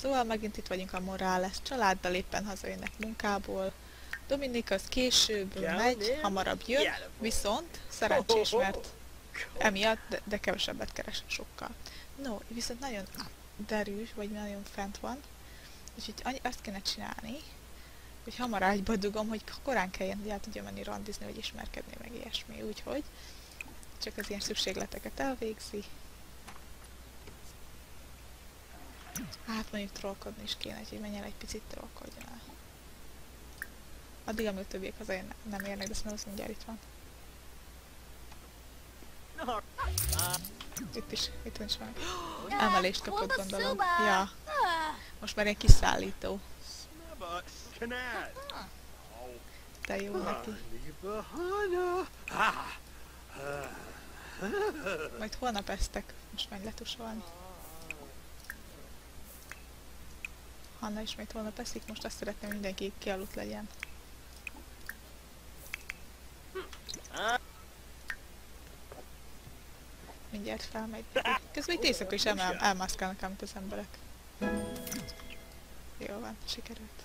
Szóval megint itt vagyunk a Morales családdal, éppen hazajönnek munkából. Dominik az később megy, hamarabb jön, viszont szerencsés, mert emiatt, de, de kevesebbet keres sokkal. No, viszont nagyon derűs, vagy nagyon fent van, úgyhogy azt kéne csinálni, hogy hamar ágyba dugom, hogy korán kelljen, hogy el tudja menni randizni, vagy ismerkedni, meg ilyesmi, úgyhogy csak az ilyen szükségleteket elvégzi. Hát mondjuk trollkodni is kéne, hogy menjen egy picit trollkodjon el. Addig, amíg többiek hazajönnek, nem érnek, de szerintem az mindjárt itt van. Itt is, itt van is van. Emelést kapott gondolom. Ja, most már egy kiszállító. De jó neki. Majd holnap eztek, most megy letusolni. Hanna ismét holnap eszik, most azt szeretném, mindenki kialudt legyen. Mindjárt felmegy. Közben itt éjszaka is el elmászkálnak amit az emberek. Jó van, sikerült.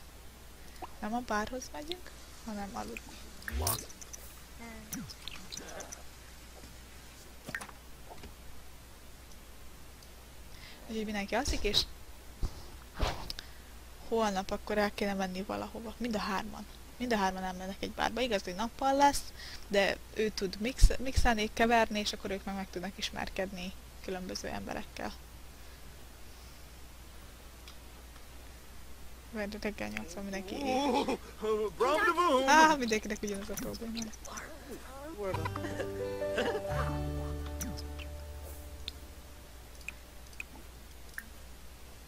Nem a bárhoz megyünk, hanem aludni. Úgyhogy mindenki alszik, és holnap akkor el kéne menni valahova. Mind a hárman. Mind a hárman elmennek egy bárba. Igaz, hogy nappal lesz, de ő tud mix mixelni, keverni, és akkor ők meg meg tudnak ismerkedni különböző emberekkel. Mert reggel 80 mindenki ég. Ah, mindenkinek ugyanaz a probléma.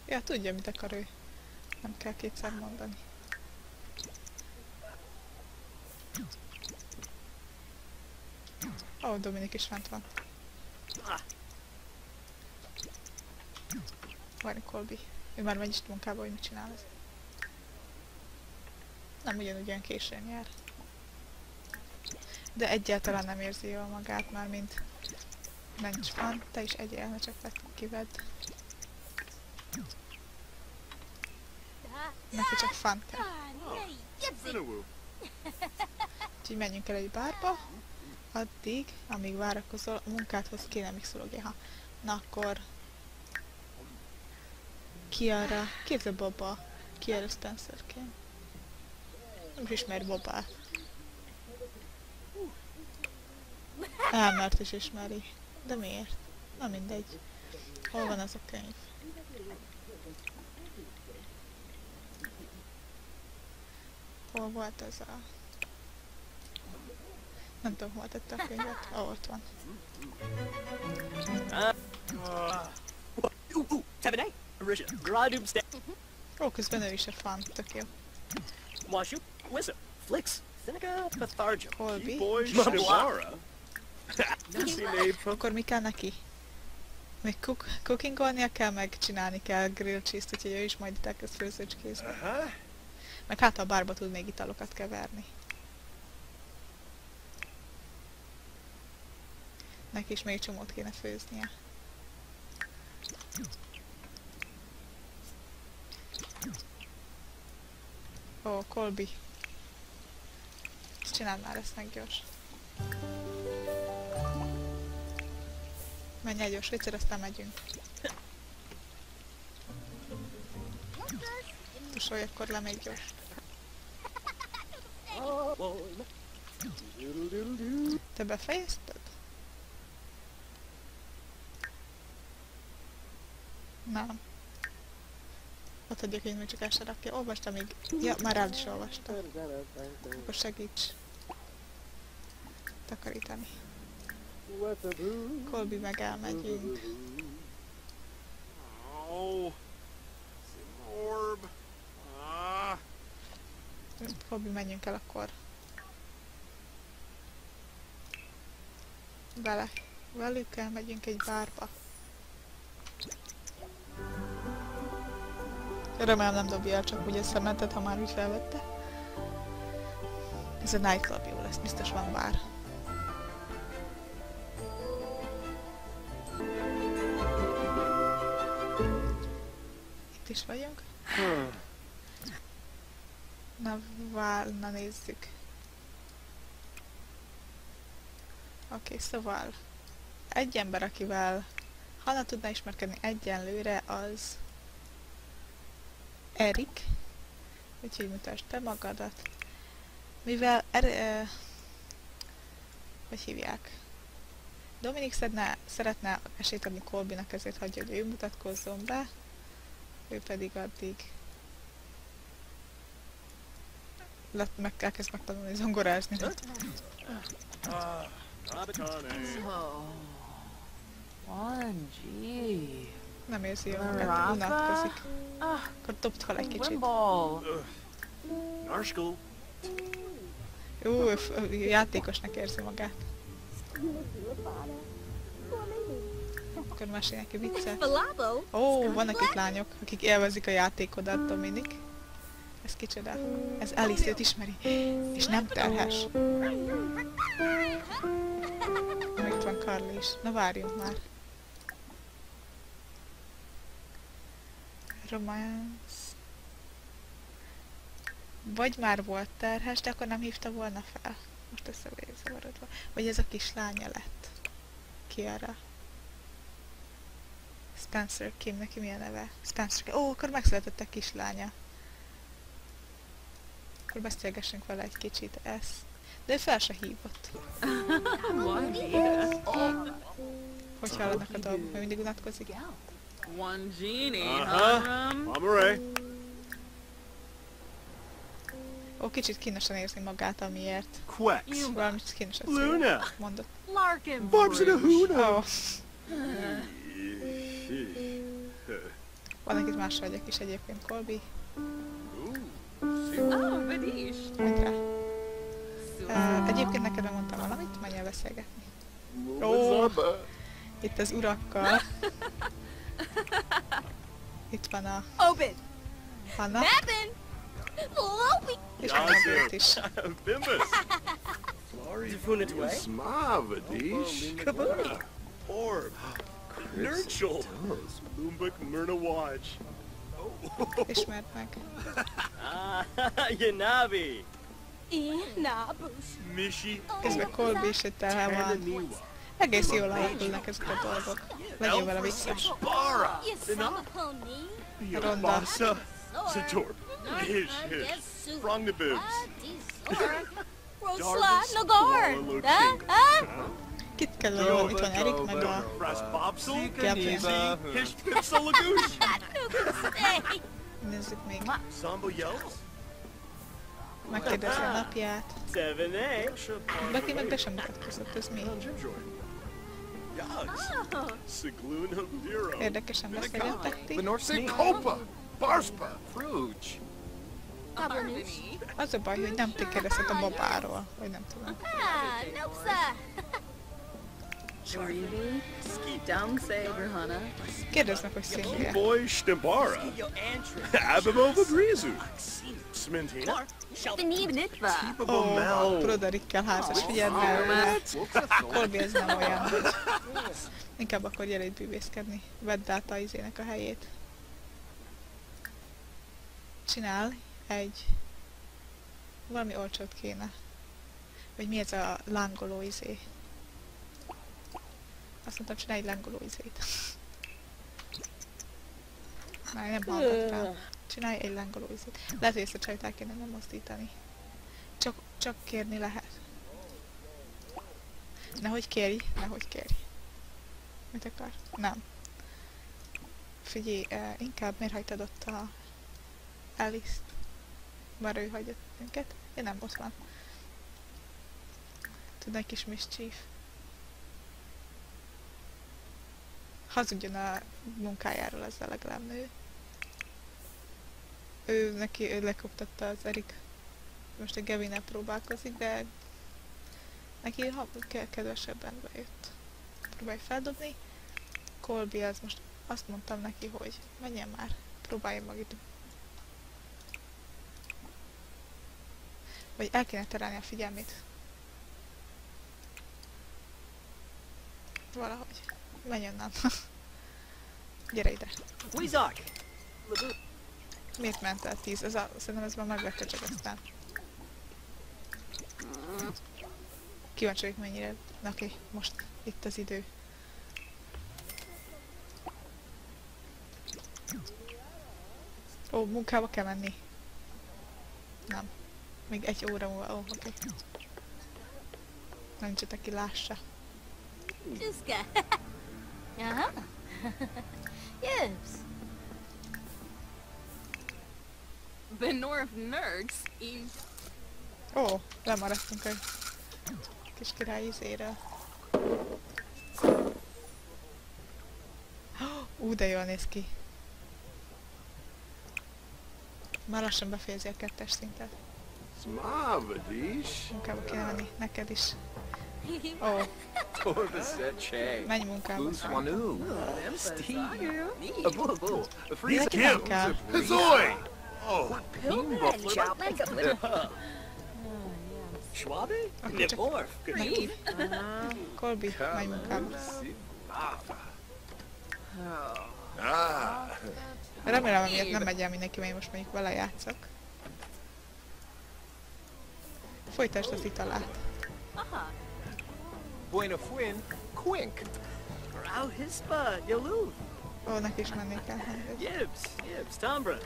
Ja, tudja, mit akar ő. Nem kell kétszer mondani. Ó, oh, Dominik is fent van. Várj, Colby. Ő már megy is munkába, hogy mit csinál ez. Nem ugyanúgy olyan későn jár. De egyáltalán nem érzi jól magát már, mint nincs van. Te is egyelne, csak kivedd. Neki csak fun kell. Úgyhogy menjünk el egy bárba. Addig, amíg várakozol, a munkádhoz kéne mixológia. Ha. Na akkor... Kiara... Képzel Boba. Kiara Spencerként. Nem is ismeri Bobát. Elmert is ismeri. De miért? Na mindegy. Hol van az a könyv? Hol volt ez a... Nem tudom, hol tette a könyvet. Ah, ott van. Ó, közben ő is a fan, tök jó. Washu, Wizard, Flix, Seneca, Patharja, Colby. Mabara. Akkor mi kell neki? Még cook cookingolnia kell, meg csinálni kell grill cheese úgyhogy ő is majd itt elkezd főzőcskézni. Meg hát a bárba tud még italokat keverni. Neki is még csomót kéne főznie. Ó, oh, Colby. Csináld már ezt meg gyors. Menj el gyors, egyszer aztán megyünk. Tusolj akkor le még gyors. Te befejezted? Nem. Ott hogy még csak el se rakja. Olvasta még? Ja, már el is olvasta. Akkor segíts. Takarítani. Colby meg elmegyünk. Oh, orb. Colby, menjünk el akkor. Vele. Velük elmegyünk egy bárba. Remélem nem dobja el csak úgy a szemetet, ha már úgy felvette. Ez a nightclub jó lesz, biztos van bár. Itt is vagyunk. Na, vál, na nézzük. Oké, okay, szóval egy ember, akivel Hanna tudna ismerkedni egyenlőre, az Erik. Úgyhogy mutasd be magadat. Mivel er, e, hogy hívják? Dominik szeretne, szeretne esélyt adni Colbynak, ezért hagyja, hogy ő mutatkozzon be. Ő pedig addig lett, meg elkezd megtanulni zongorázni. Oh. One G. Nem érzi jól magát, unatkozik. Ah, Akkor dobd fel egy kicsit. Ő játékosnak érzi magát. Akkor mesélj neki viccet. Ó, vannak itt lányok, akik élvezik a játékodat, Dominik. Ez kicsoda? Ez Alice, ismeri. És nem terhes. Na, itt van Carly is. Na várjunk már. Romance. Vagy már volt terhes, de akkor nem hívta volna fel. Most össze vagyok zavarodva. Vagy ez a kislánya lett. Kiara. Spencer Kim, neki mi a neve? Spencer Kim. Ó, akkor megszületett a kislánya. Akkor beszélgessünk vele egy kicsit ezt. De ő fel se hívott. Hogy hallanak a dolgok, mert mindig unatkozik. One genie, Aha. Ray. Ó, kicsit kínosan érzi magát, amiért. Quex. Valamit kínosat Luna. mondott. Larkin. Barb's in a Huna. Van akit más vagyok is egyébként, Colby. Oh, Vadish. Mondj rá. Uh, egyébként neked nem mondtam valamit, menj el beszélgetni. Ó, itt az urakkal. Itt van a Open. Hanna, Mappin. Lopi. és van a Bőt is. Bimbus. Defunitway. Smavadish. Kabuna. Orb. Nurchel. Lumbuk Myrna Watch. Ismerd meg. Ah, Yanabi. Inabus. Mishi. Közben Colby is itt el van. Tananiwa. Egész jól alakulnak ezek a dolgok. Legyél vele vicces. Bara. Yasaponi. Ronda. Basa. Zatorp. Hish Hish. Frong the boobs. Rosla Nagar. Huh? Huh? Kit kell jól, itt van Erik, meg a Pipsalagoosh. Hey. Nézzük még. Megkérdezi a napját. 7A. Baki meg be sem mutatkozott, ez mi? Érdekesen beszélgettek ti. Copa, Barspa, Fruge. Az a baj, hogy nem ti kérdezhet a babáról, vagy nem tudom. Ah, Meg, hogy színje. Boy Antra. Abimova Brizu. Smintina. Ó, Babamel. Broderikkel házas, figyeld meg. Colby ez nem olyan, hogy... Inkább akkor gyere itt bűvészkedni. Vedd át a izének a helyét. Csinál egy... Valami olcsót kéne. Vagy mi ez a lángoló izé? Azt mondtam, csinálj egy lángoló izét. Már nem hallgat rám. Csinálj egy lángoló izét. Lehet, hogy ezt a csajt el kéne nem mozdítani. Csak, csak kérni lehet. Nehogy kérj, nehogy kérj. Mit akar? Nem. Figyelj, eh, inkább miért hagytad ott a Alice-t? Már ő hagyott minket? Ja nem, ott van. Tudna egy kis mischief. Hazudjon a munkájáról, ezzel legalább nő. Ő neki, ő lekoptatta az Erik. Most a Gavin próbálkozik, de neki ha ke- kedvesebben bejött. Próbálj feldobni. Colby az most azt mondtam neki, hogy menjen már, próbálj meg. Vagy el kéne terelni a figyelmét. Valahogy. Menj onnan. Gyere ide. Miért ment el 10? Ez a, szerintem ez már megvette csak aztán. Kíváncsi vagyok mennyire. Na oké, most itt az idő. Ó, munkába kell menni. Nem. Még egy óra múlva. Ó, oké. Nem csak aki lássa. Juska. Uh-huh. Yes. Benor of Nergs, Eve. Ó, lemaradtunk egy kis király izéről. Ú, de jól néz ki. Már lassan befejezi a kettes szintet. Munkába kéne menni, neked is. Ó, Che. menj munkába. Abu Abu. Freeze Kim. Hazoi. Oh, Schwabe? Akkor csak Niborf. neki. Colby, menj munkába. Ah. Remélem, amiért nem megy el mindenki, mert én most mondjuk vele játszok. Folytasd az italát. Buena Fuin. Quink. Rau Hispa. Yaloo. Ó, neki is menni kell. nem, Yibs. Yibs. Tombra.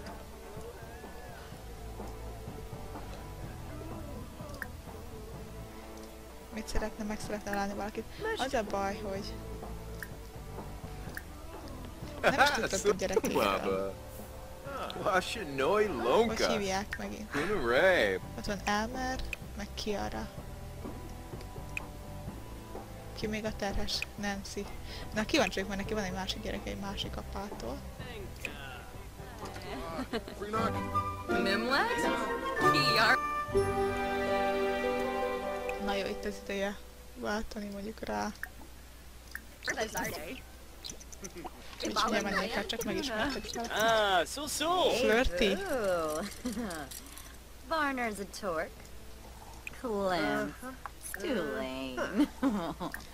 Mit szeretne, meg szeretne látni valakit. Az a baj, hogy nem is tudtok a gyerekekről. Baba. Washinoi Hogy Lonka. hívják megint? Ott van Elmer, meg Kiara. Ki még a terhes? Nancy. Na kíváncsi vagyok, mert neki van egy másik gyereke egy másik apától. Mimlet? Na jó, itt az ideje váltani mondjuk rá. Úgyhogy ugye menjél kell, csak megismerkedj vele. Ah, so so. Flirty? Varner's a torque. Clem. Stulane.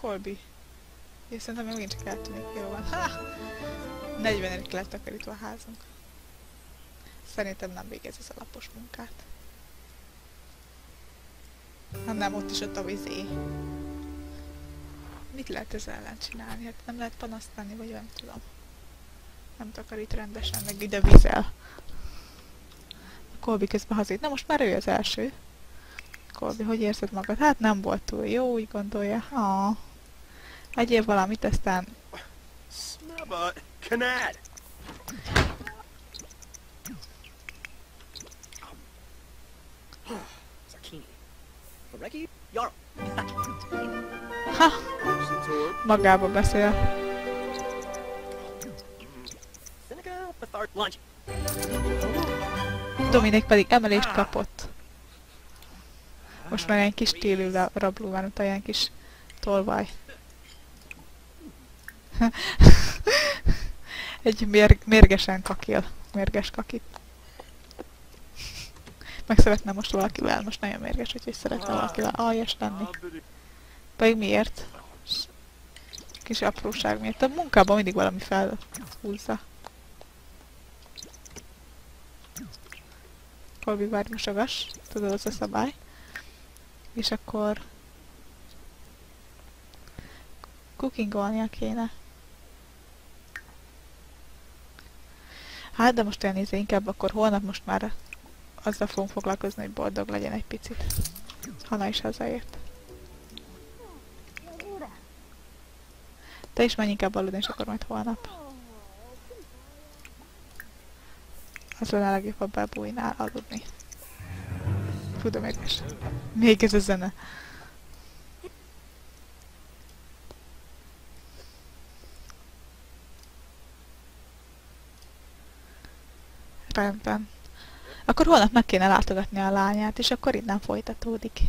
Colby. És szerintem megint csak eltűnik. Jó van. Ha! 40 ki lett takarítva a házunk. Szerintem nem végez az alapos munkát. Hát nem, ott is ott a vizé. Mit lehet ezzel ellen csinálni? Hát nem lehet panaszt tenni, vagy nem tudom. Nem takarít rendesen, meg ide vizel. A Colby közben hazít. Na most már ő az első. Colby, hogy érzed magad? Hát nem volt túl jó, úgy gondolja. Ah. Egyéb valamit, aztán ha, magába beszél. Dominik pedig emelést kapott. Most már egy kis ra- rabló van, ott olyan kis tolvaj. Egy mér- mérgesen kakil. Mérges kakit. Meg szeretne most valakivel, most nagyon mérges, úgyhogy szeretne valakivel aljas lenni. Pedig miért? Kis apróság miért? A munkában mindig valami felhúzza. Colby várj mosogas, tudod, az a szabály. És akkor... Cookingolnia kéne. Hát, de most elnézze, inkább akkor holnap most már azzal fogunk foglalkozni, hogy boldog legyen egy picit. Hana is hazaért. Te is menj inkább aludni, és akkor majd holnap. Az lenne a legjobb a babúinál aludni. Tudom, érdekes. Még ez a zene. Rendben. Akkor holnap meg kéne látogatni a lányát, és akkor innen folytatódik.